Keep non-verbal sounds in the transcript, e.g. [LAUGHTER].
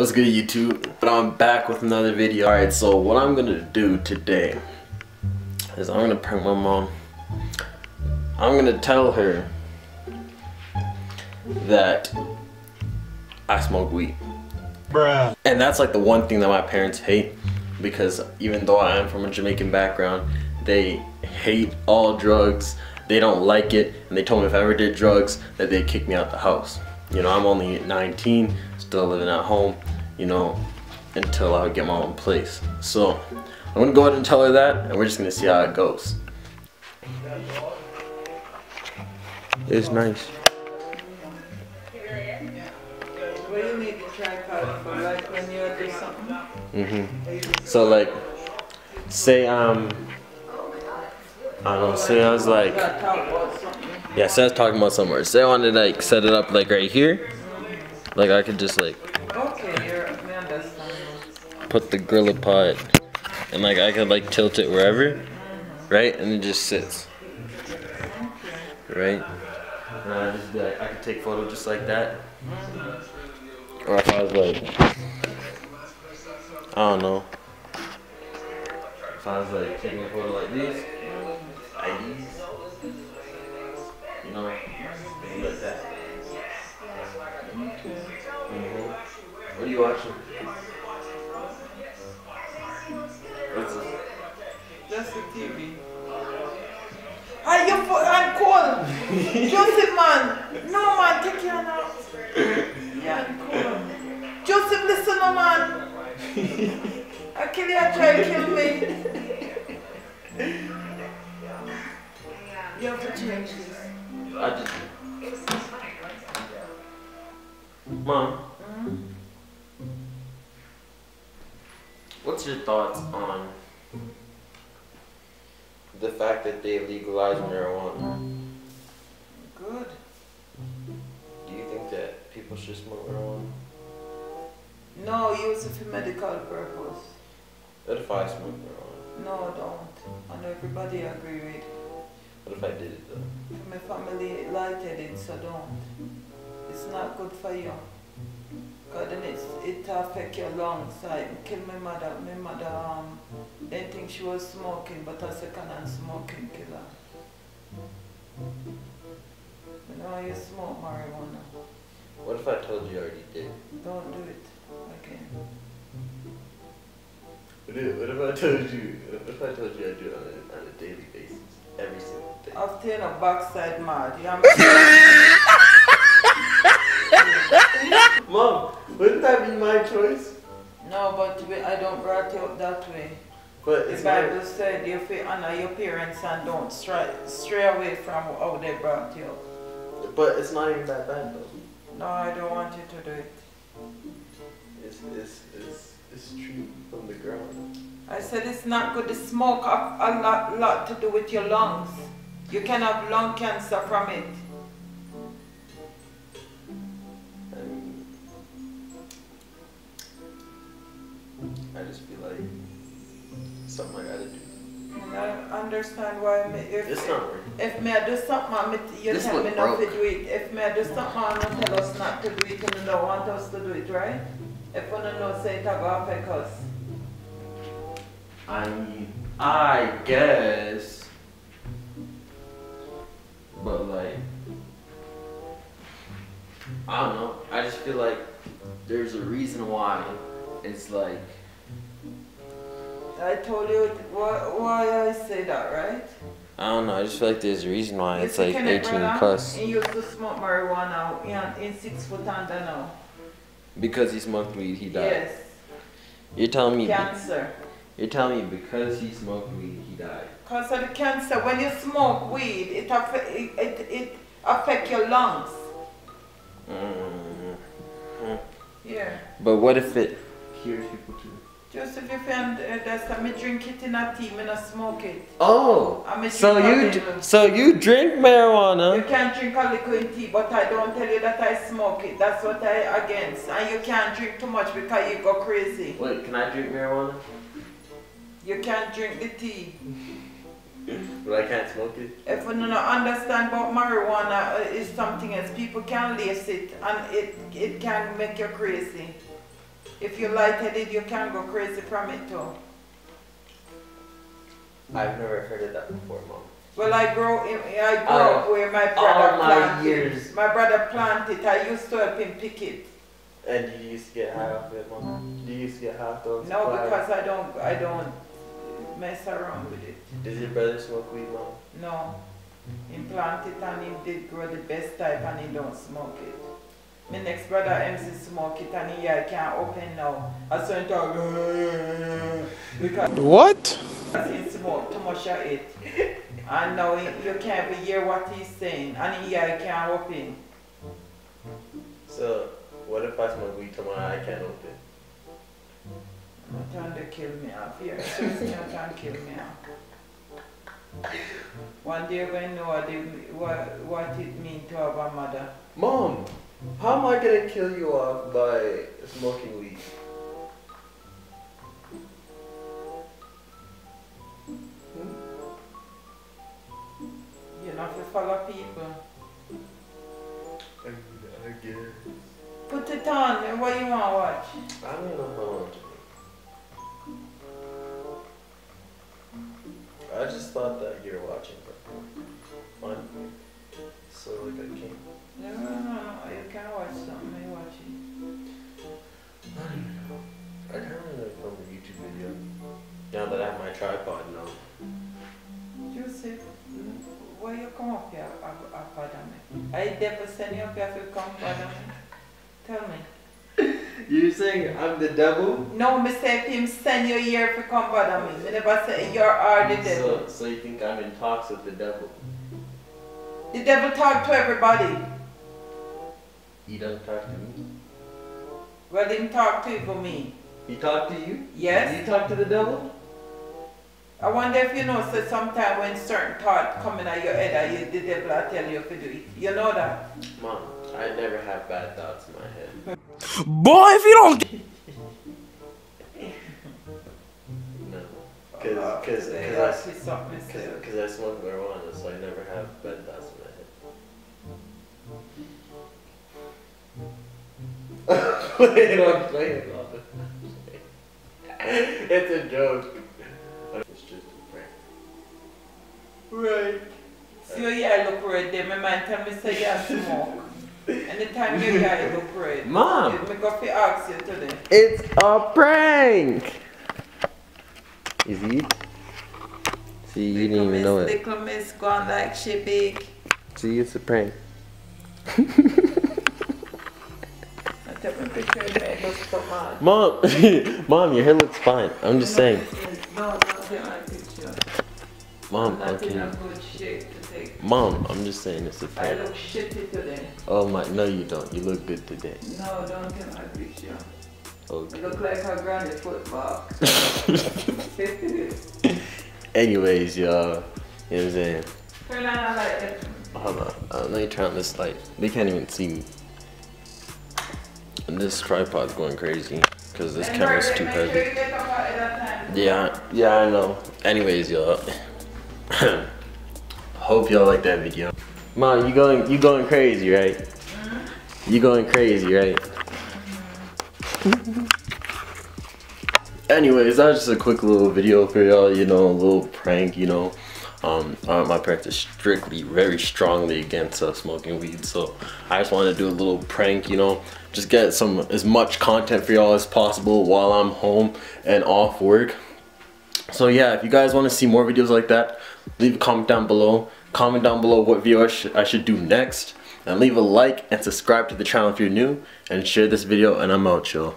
What's good YouTube? But I'm back with another video. Alright, so what I'm gonna do today is I'm gonna prank my mom. I'm gonna tell her that I smoke weed. Bruh. And that's like the one thing that my parents hate because even though I am from a Jamaican background, they hate all drugs. They don't like it, and they told me if I ever did drugs, that they'd kick me out the house. You know, I'm only 19, still living at home, you know, until I get my own place. So, I'm gonna go ahead and tell her that, and we're just gonna see how it goes. It's nice. For? Like when you something? hmm So like, say um, I don't know. Say I was like, yeah. Say I was talking about somewhere. Say I wanted to like set it up like right here. Like I could just like put the Gorilla Pod, and like I could like tilt it wherever, right? And it just sits, right? And I just like, I could take photo just like that. Or if I was like, I don't know. If I was like taking a photo like this, like these, you know, like that. Mhm. What are you watching? What's this? Just the TV. Hi, you for I'm cool. [LAUGHS] Joseph, man. No, man, take your out. [LAUGHS] Yeah, man. I kill you, try to kill me. You have to change this. I just. Mom. What's your thoughts on the fact that they legalized marijuana? Good. Do you think that people should smoke marijuana? No, use it for medical purpose. What if I smoke marijuana? No, don't. And everybody agree with. What if I did it though? My family lighted it, so don't. It's not good for you. Cause then it's, it affect your lungs. I kill my mother. My mother, um, didn't think she was smoking, but a second hand smoking killer. You know, you smoke marijuana. What if I told you I already did? Don't do it What if, what if I told you? What if I told you I do it on a, on a daily basis, every single day? I've taken a backside mad. You know, [LAUGHS] Mom, wouldn't that be my choice? no, but we, I don't brought you up that way. But The it's my, Bible said you feel honor your parents and don't stray, stray away from how they brought you. up. but it's not even that bad though. No, I don't want you to do it. It's it's true from the ground. I said it's not good. to smoke a lot, lot to do with your lungs. You can have lung cancer from it. I I just feel like something I gotta do. And I understand why me, if, It's not working. if me I do something, I me, you This tell me look not to do it. If me I do something, I tell us not to do it and you don't want us to do it, right? If you don't know, say it a go affect us. I mean, I guess, but like, I don't know. I just feel like there's a reason why it's like. I told you why, why I say that, right? I don't know. I just feel like there's a reason why You it's like 18 brother? plus you used to smoke marijuana in, in six foot under now. Because he smoked weed. He died. Yes, You're telling me. cancer. You're telling me because he smoked weed, he died. Cause of the cancer, when you smoke weed, it affect it, it, it affect your lungs. Mm. Yeah. But what if it cures people too? Joseph, if you understand, me drink it in a tea, me not smoke it. Oh, I'm a so you of dr- it. so you drink marijuana. You can't drink a liquor in tea, but I don't tell you that I smoke it. That's what I against. And you can't drink too much because you go crazy. Wait, can I drink marijuana? You can't drink the tea. But I can't smoke it. If you don't understand about marijuana, uh, is something else. People can lace it and it it can make you crazy. If you're lightheaded, you can go crazy from it too. I've never heard of that before, mom. Well, I grow in, I uh, grew Out up where my all brother my planted. years. My brother planted. I used to help him pick it. And you used to get high off it, mom. Do you used to get high off those? No, flowers? because I don't I don't mess around with it. Does your brother smoke weed, mom? No. He planted and he did grow the best type and he don't smoke it. My next brother MC smoke it and he I can't open now. I saw him talk because What? he smoke too much of it. And now you can't even hear what he's saying and he I can't open. So, what if I smoke weed tomorrow? I can't open. I'm trying to kill me off here. Seriously, you're trying to kill me off. One day you're going to know what, it- what, what it means to have a mother. Mom, how am I gonna kill you off by smoking weed? You know, if you follow people. I, I guess. Put it on, and what you want to watch? I don't know how much. I I have my now. Joseph, why you come up here, uh, uh, up, up, me? I never send you up here to come bother me. Tell me. You're saying I'm the devil? No, me say him send you here to come bother me. Me never say you're are the devil. So, so you think I'm in talks with the devil? The devil talk to everybody. He doesn't talk to me. Well, him talk to you for me. He talked to you? Yes. You talk to the devil? I wonder if you know, so sometime when certain thought coming at your head, and you, the devil will tell you to do it. You know that? Mom, I never have bad thoughts in my head. Boy, if you don't No. Cause, Uh, cause, cause, I, you something cause, cause I smoke marijuana, so I never have bad thoughts in my head. [LAUGHS] Wait, I'm playing Robin. [LAUGHS] It's a joke. Right. See your eye look red there. My man tell me say you smoke. Anytime your eye look red. Mom. Me go fi ask you today. It's a prank! Is he? See, you didn't even know it. Little miss gone like she big. See, it's a prank. I take my picture and it looks so mad. Mom, mom, your hair looks fine. I'm just saying. No, don't take my picture. Mom, okay. a good shape to take. Mom, I'm just saying it's a I prank. look shitty today. Oh my, no you don't. You look good today. No, don't take my picture. You look like a granny football. [LAUGHS] Anyways, y'all. You know what I'm saying? Turn on a light. Hold on. Uh, let me turn on this light. They can't even see me. And this tripod's going crazy because this And camera's too sure heavy. you get up at that time. Yeah, yeah, I know. Anyways, y'all. [COUGHS] Hope y'all like that video. Mom, you going you going crazy, right? You going crazy, right? Anyways, that was just a quick little video for y'all, you know, a little prank, you know. Um, uh, my parents are strictly, very strongly against uh, smoking weed, so I just wanted to do a little prank, you know, just get some as much content for y'all as possible while I'm home and off work. So yeah, if you guys want to see more videos like that, leave a comment down below. Comment down below what video I, sh I should do next. And leave a like and subscribe to the channel if you're new. And share this video and I'm out, y'all.